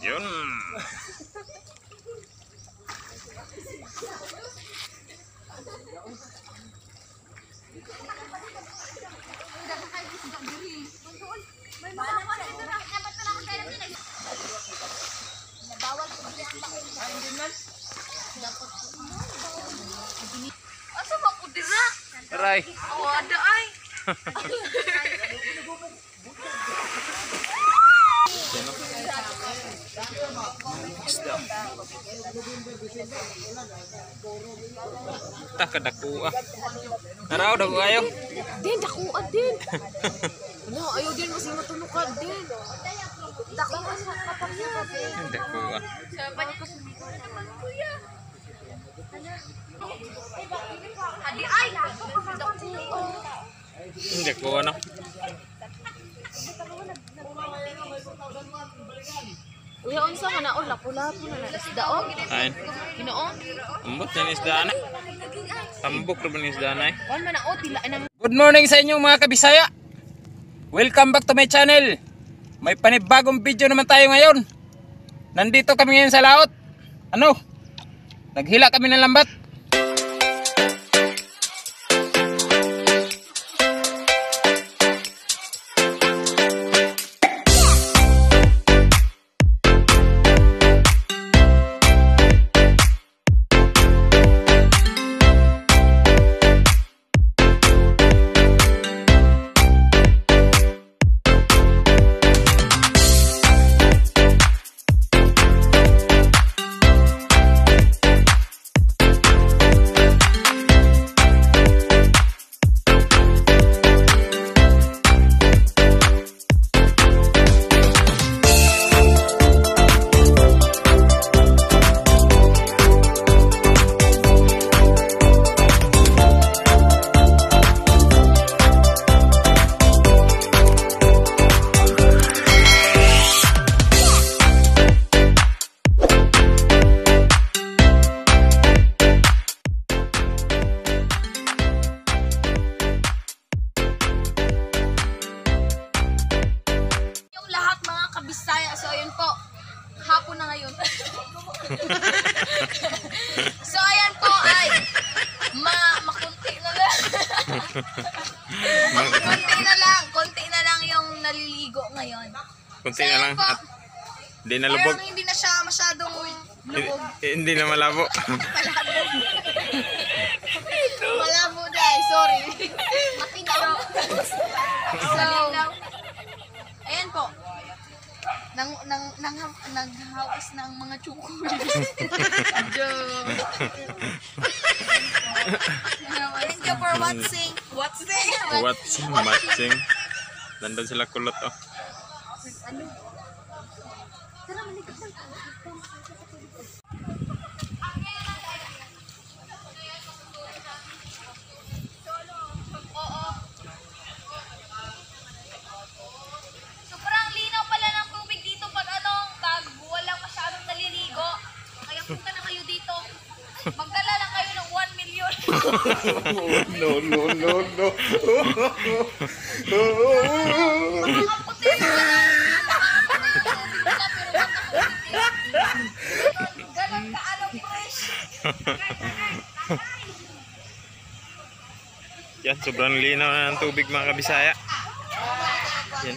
Yun. May mga kapatid na lang. Dapat na ako kailan din. Bawal ko diyan ba? Dapat ko. Asa ba ko dira? Aray. Ako ada ay. Isda. Tak kadaku ah. Naraw daw kayo. Din dakuan din. Ano ayo din masih matunukan din. Dakuan sa kapamilya. Daku ah. Sa banyak naman kuya. Adi ay. Dakuan. Daku ano. Uya unsa ka na oh lapu-lapu na na isda oh. Ayan. Ginoo. Ambot na ni isda na. Tambok ba ni isda na. Wan man na oh tila na Good morning sa inyo mga kabisaya. Welcome back to my channel. May panibagong video naman tayo ngayon. Nandito kami ngayon sa laot. Ano? Naghila kami ng lambat. Kabisaya. So ayun po. Hapon na ngayon. so ayan po ay ma makunti na lang. konti na lang, konti na lang yung naliligo ngayon. Kunti So, na lang at di nalubog. Parang hindi na siya masyadong lubog. Eh, Hindi na malabo. Malabo dahil, sorry. Matinaw. so. Nang, nang, nang, naghawas na ang mga chukul. Joke. Thank you for watching. Watching? What's matching? Nandun sila kulot oh. Ano? Tara, malikot lang. No, no, no, no. Ganon ka ano fresh. Yan, sobrang linaw na ng tubig mga kabisaya. Yan.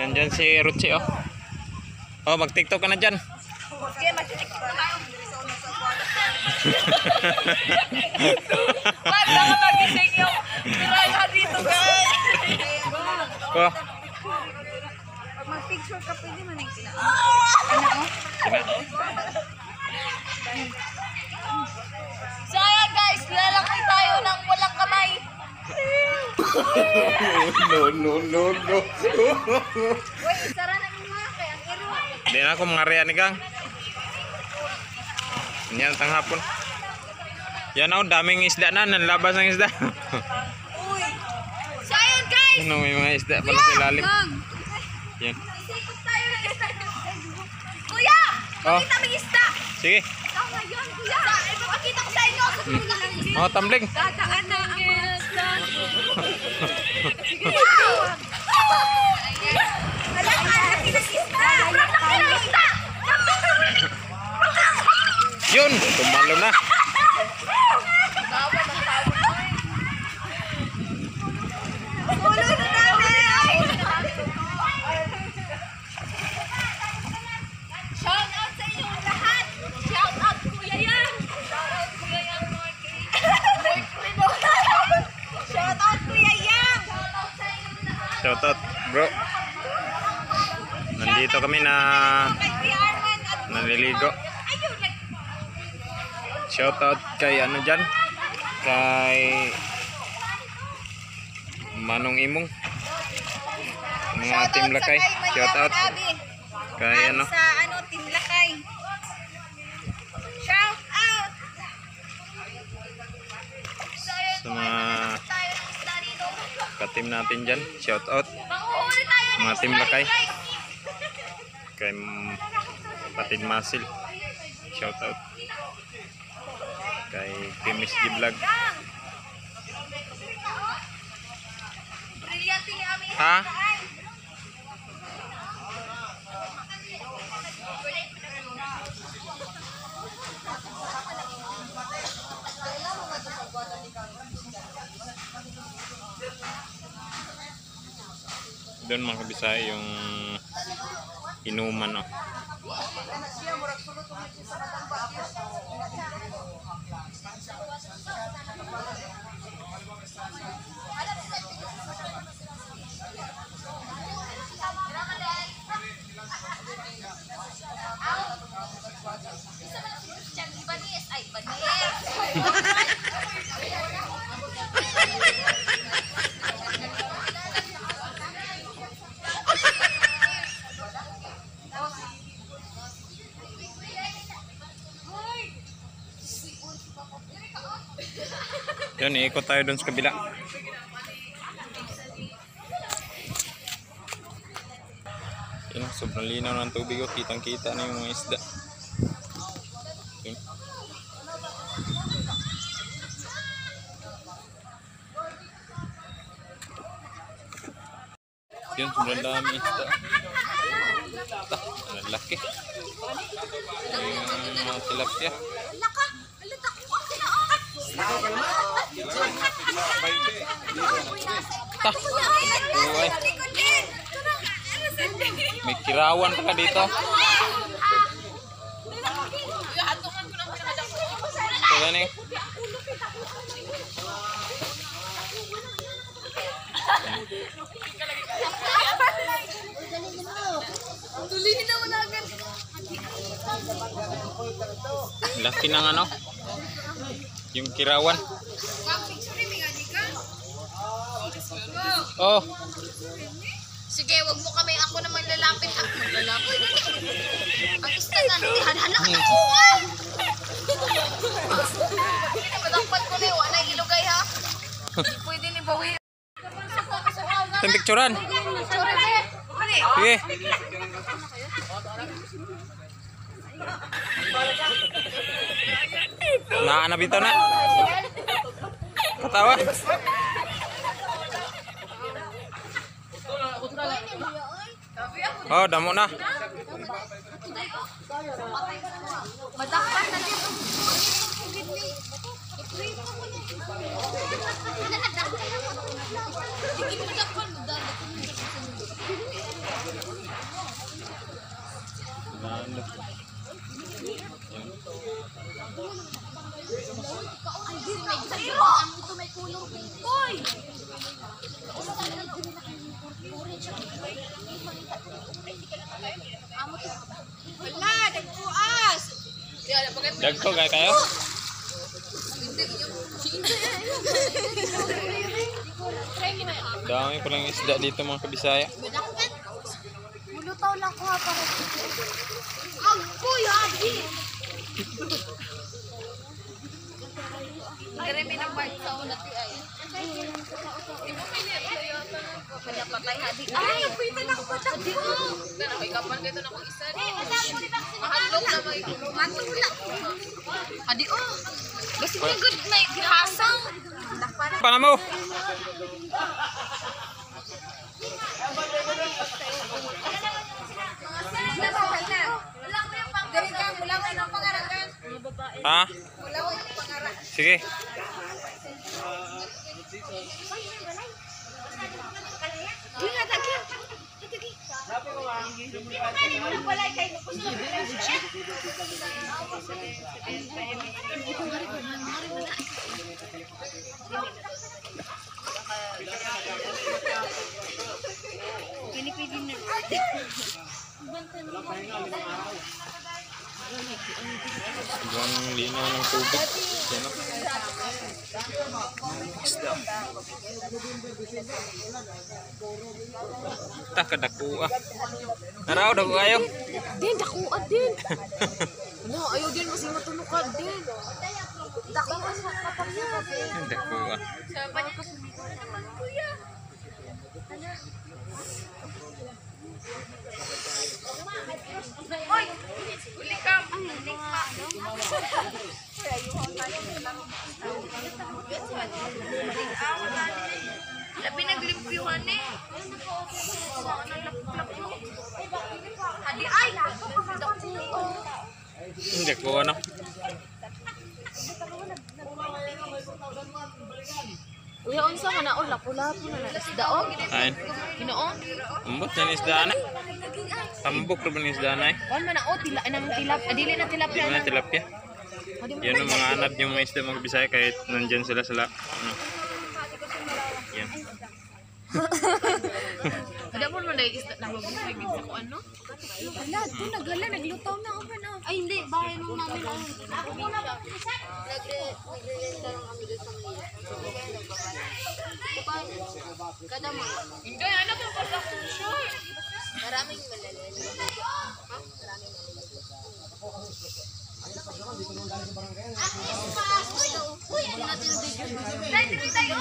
Yan dyan si Ruchi oh. Oh, mag-tiktok ka na dyan. Sige, mag-check ko tayo. Wag na ka magising yung pirata dito, guys. Oh, mag-picture ka, pwede man kina. No, no, no, no. Wait, sara na yung mga kaya ang iro. Di na ako mga ni Gang. Yan, tang hapon. Yan oh, daming isda na, nanlabas ng isda. Uy. So, ayan guys. ano, may mga isda pala sa lalim. Gang. Yan. Isikot tayo na Kuya! Oh, Kita may isda. sige. Ikaw ngayon, kuya. Ipapakita ko sa inyo. Sa mga lang. Oh, tumbling. Dadaan na Yun, tumalo na. Ulo na namin. Shout out sa inyong lahat. Shout out Kuya Yang. Shout out Kuya Yang Shout out Kuya Yang. Shout out sa inyong lahat. Shoutout, bro. Nandito kami na naliligo. Shoutout kay ano dyan? Kay Manong Imong. Mga team lakay. Shoutout kay ano? Ka-team natin dyan. Tayo ng Mga Team Lakay. kay Patid Masil. Shoutout kay Kimis G Vlog. Ha? Doon mga kabisaya yung inuman oh. Ay, iikot tayo doon sa kabila. Yun, sobrang linaw ng tubig oh. Kitang kita na yung mga isda. Yun. Sobrang dami isda. Ang laki. Yung mga tilapia. Laka, alita ko na Ta, buhay. May kirawan pa ka dito. Kaya ni. Dulihin na mo na agad. Laki ng ano. Yung kirawan. Oh, Sige, wag mo kami. Ako naman lalapit. Ako lalapit. Ang isda na. Tihan-han na kita. Madampan ko na yun. Wala ilugay ha. Hindi Pwede ni bawi. itong picturean. Be. Mali. Sige. Naanap ito na. Katawa. Oh, damo na. Madampan na dito. Hoy! Wala, nagpuas! Dagko kaya kayo? Dami pa lang isda dito mga kabisaya. Mulutaw lang ko ha para Agboy, agi! Karemi ng part sa una ti ay. Kanya patay hadi. Ay, napita na ko patay ko. Kana kay kapan kay to na ko isa. Mahadlok na Matula. Adi oh. Basta mo good na gihasang. Paano mo? Wala ko yung pang Dali ka, wala ko yung pangaragan. Ha? Wala ko yung pangaragan. Sige. Sobrang linaw ng tubig. Yan o. Isda. Takadako ah. Naraw, dago kayo. Din, dakuan din. Ano, ayaw din mas matunukan din. Dakuan sa kapangya. Dako ah. Oy! Uli ka. Uli ka. Labi naglimpyuhan eh. Hadi ay! Dako ano. Uya, unsa ka na? O, lapu-lapu na na. Isda, o. Ayun. Ginoon. Ambot na. Tambok na ba ni isda na eh? Kuan man o. Tila, anang tilap. Adili na tilap Hindi na na. tilapia. Adi mo Yan ang mga anad yung mga isda mga bisaya kahit nandyan sila sila. Ano. Yan. Ada mo na dahil isda na mabuhay. Gisa ko ano? Hala, doon naghala. Naglutaw na ako na. Ay, hindi. Bahay nung namin. Ako muna ba? Nagre-render kami doon sa mga. Kada mo. Hindi, ano ba pala kung sure? Maraming malalala. Ha? Maraming Dahil dito tayo!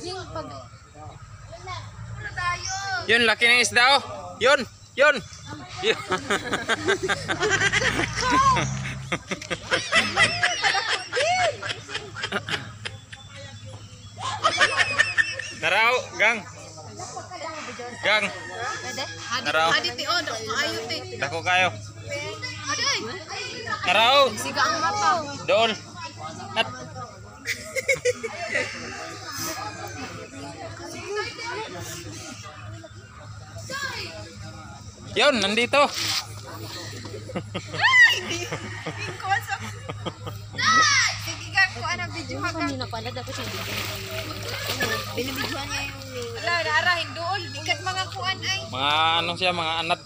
Yung pag... Yun, laki ng isda oh. Yun, yun. Yun. Naraw, gang. Gang, naraw. Oh. Dako kayo. Adi ay. Naraw, Siga ang mapa. doon. At Yun, nandito. Sige ka, kung anong video ha ka. Kanina pala dapat yung video. Binibidyoan niya yung. Wala, naarahin doon. Ikat mga kuan ay. Mga ano siya, mga anat.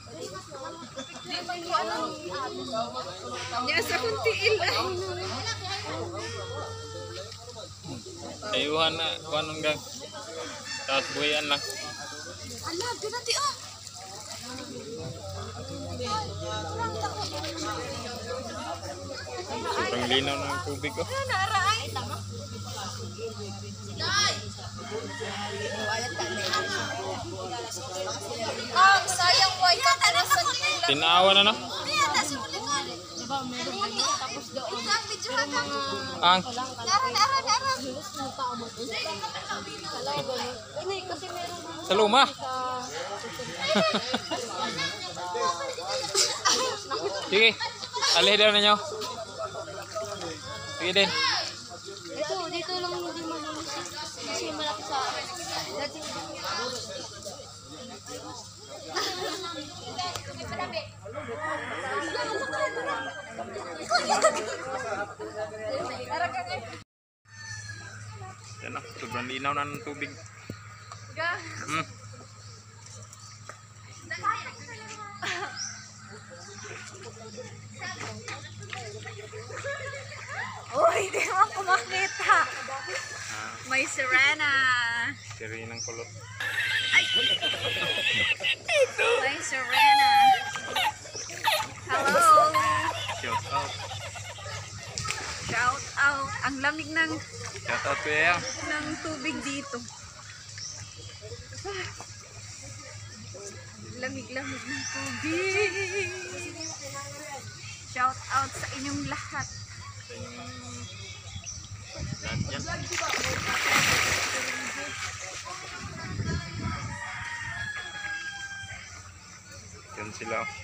Niya sa kuntiil ay. Ayuhan na, kung anong gang. Tapos buhayan lang. Ala, doon natin Sobrang linaw ng tubig oh. Wala, naarahay. Ah, sayang why ka na sa nila. Tinawa na no? Na. Diba, meron din tapos doon. Ang. Ang, Nara, nara, nara. Ay, sa luma. Sige, alih daw ninyo. Sige din. Ito, dito lang hindi malulis. Kasi malapit sa... Dati... Yan oh, sobrang linaw na ng tubig. Ang lamig ng Shout out Kuya ng tubig dito. Lamig-lamig ng tubig. Shout out sa inyong lahat. Yan sila.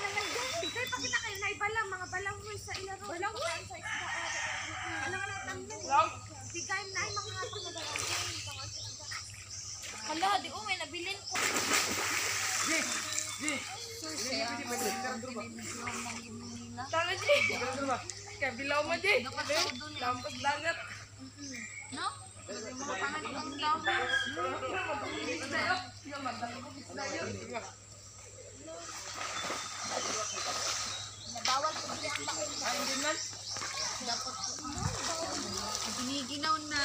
na lang din. Kaya pakita kayo na ibalang mga balang mo sa ilaro. Balang mo? Ano nga lang lang. Di kayo na ay mga hapon na balang Hala, di umay, nabilin ko. Tama, Ji. Kaya bilaw mo, Ji. Lampas dagat. No? Mga. Giniginaw na.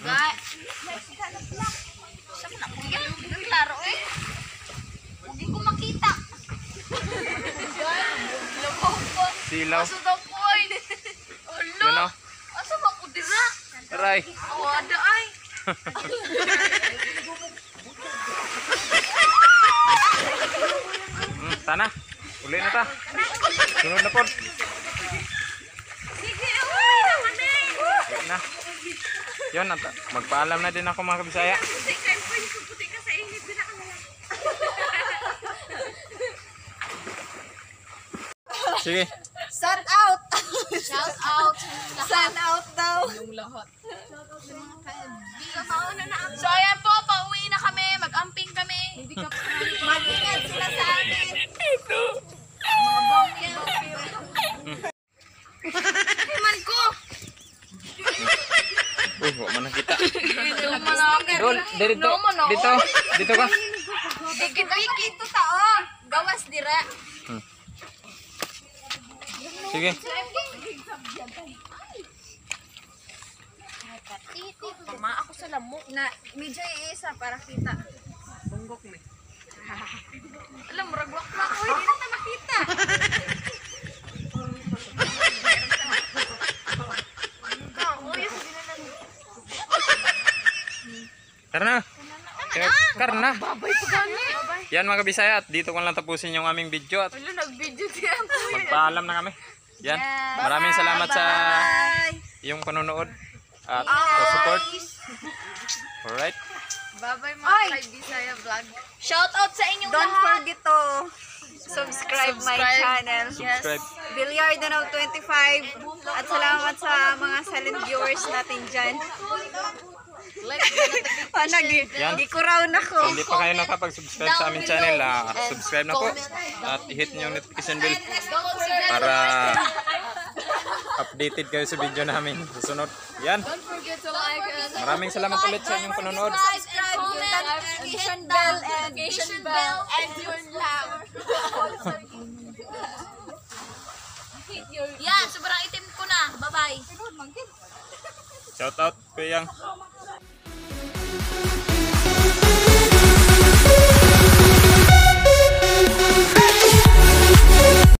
Gay. Saan na kung yan ang laro eh? Hindi ko makita. Labo ko. Silaw. Asa daw Aray. Awada ay. Hmm, tana. Uli na ta. Sunod na po. Sige, eh. Na. Yun, magpaalam na din ako mga kabisaya. Puti So ayan po, pauwi na kami. Mag-amping kami. Hindi ka Mag-ingat sila sa amin. Mga bongki. Iman ko. Uy, wala man nakita. Dol, dito. Dito. Dito ka. Dikit-dikit to tao. Gawas dira. Sige. Tama sa lamok. Na, medyo iisa para kita. Bunggok ni. Alam, murag-wak na ako. Hindi na uy, sa dinanan. Karna. Karna. Babay pa gani. Yan mga kabisaya at dito ko lang tapusin yung aming video at Wala, nag-video siya. magpaalam na kami. Yan. Maraming salamat sa yung panonood at sa support. Alright. Bye-bye mga kay Bisaya Vlog. Shout out sa inyong Don't forget to subscribe, my channel. Subscribe. Billiardo now 25. At salamat sa mga silent viewers natin dyan. Ah, nag- Yan. Gikuraw na ko. Kung hindi pa kayo nakapag-subscribe sa aming channel, ah, subscribe na po. At i-hit nyo yung notification bell para updated kayo sa video namin. Susunod. Yan. Don't forget to like. Maraming salamat ulit sa inyong panonood. Subscribe, that notification bell, and Notification bell and your loud. Yeah, sobrang itim ko na. Bye-bye. Shout out, Kuya Yang.